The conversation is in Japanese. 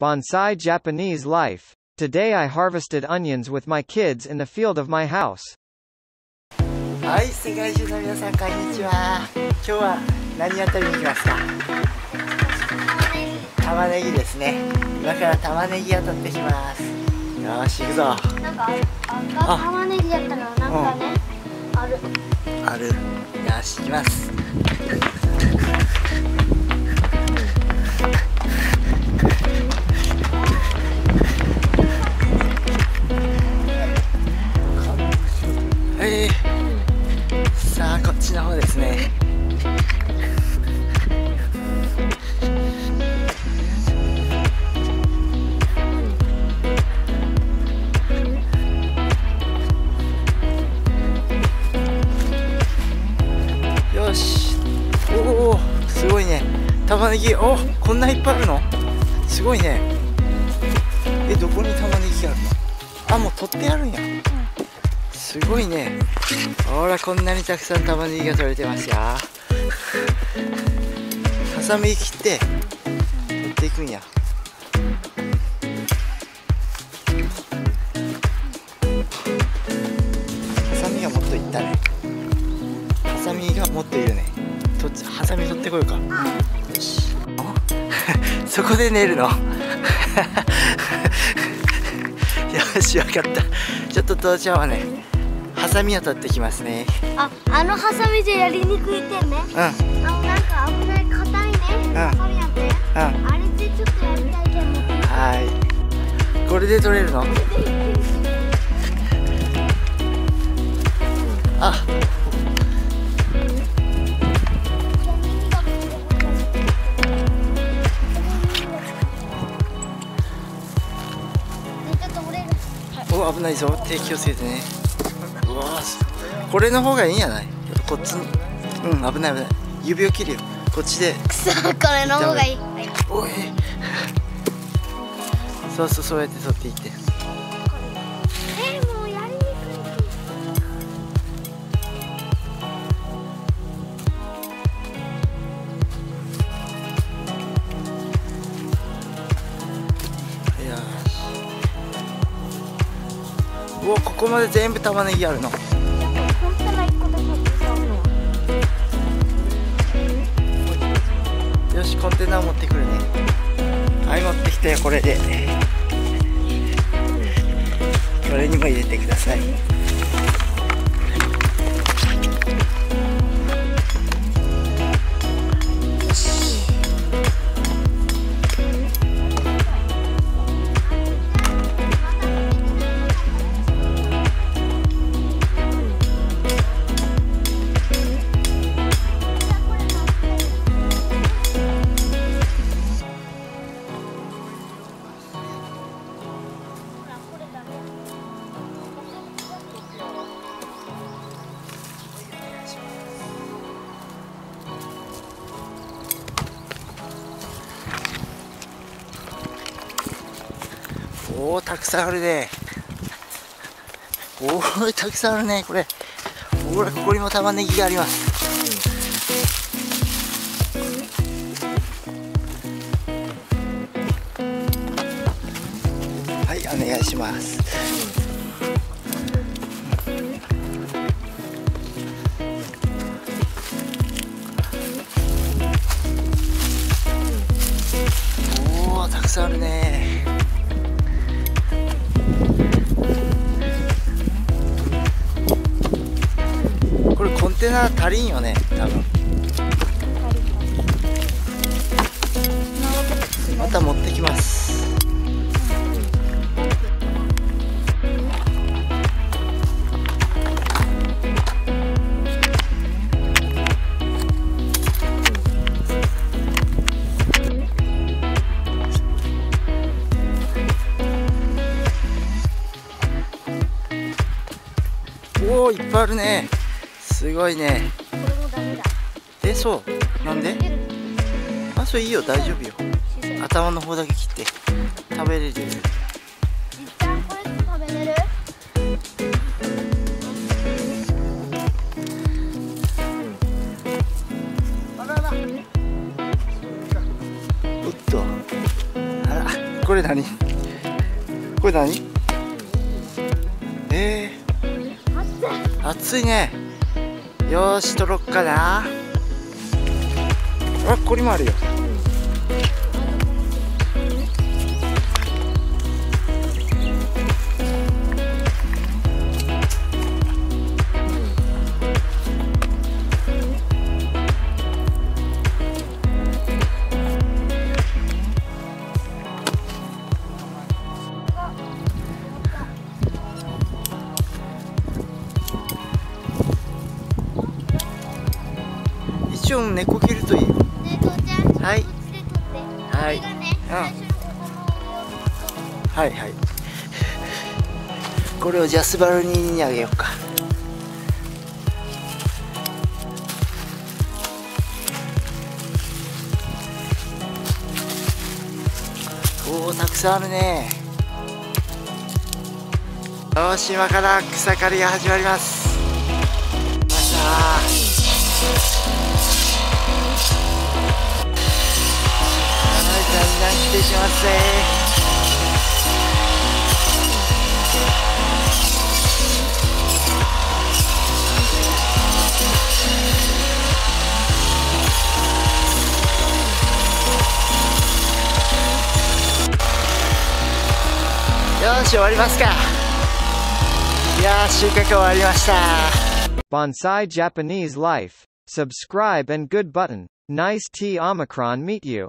Bonsai Japanese Life. Today I harvested onions with my kids in the field of my house. はい世界中の皆さんこんにちは。今日は何を取りに行きますか？玉ねぎですね。今から玉ねぎを取ってきます。よし行くぞ。なんか赤玉ねぎだったらなんかね、ある。ある。よし行きますですね。よし。おおすごいね。玉ねぎ。おこんないっぱいあるの？すごいね。えどこに玉ねぎがあるの？あもう取ってあるんや。すごいね。ほらこんなにたくさん玉ねぎが取れてますよ。ハサミ切って取っていくんや。ハサミがもっといったね。ハサミがもっといるね。とハサミ取ってこようか。そこで寝るの？よしわかった。ちょっと父ちゃんはねハサミを取ってきますね。ああのハサミじゃやりにくい点ね。うん。うんあのなんか危ない硬いね。ハサミやって。あれでちょっとやりたい点持って。はい。これで取れるの？あ。お危ないぞ。手気をつけてねこれの方がいいんじゃない？こっち？にうん危ない危ない。指を切るよ。こっちで。くそこれの方がいい。おい。そうそうそうやって取っていって。えー、もうやりにくい。よし。うわここまで全部玉ねぎあるのよしコンテナ持ってくるね。はい持ってきてこれで。これにも入れてください。おおたくさんあるね。おおたくさんあるね。これほらここにも玉ねぎがあります。はいお願いします。テナ足りんよね多分。また持ってきます。おおいっぱいあるね。すごいね。えそう？なんで？あそれいいよ。大丈夫よ。頭の方だけ切って。食べれる。よじっちゃんこれ食べれる？これ何？これ何？えー、暑いねよーし取ろっかな。あこれもあるよ。一応猫切るといいよ。はい。はい。うん。はいはい。これをジャスバルニーにあげようか。おおたくさんあるね。よし今から草刈りが始まります。まはいよし終わりますかいや収穫終わりました Bonsai Japanese Life. Subscribe and good button. Nice tea Omicron meet you.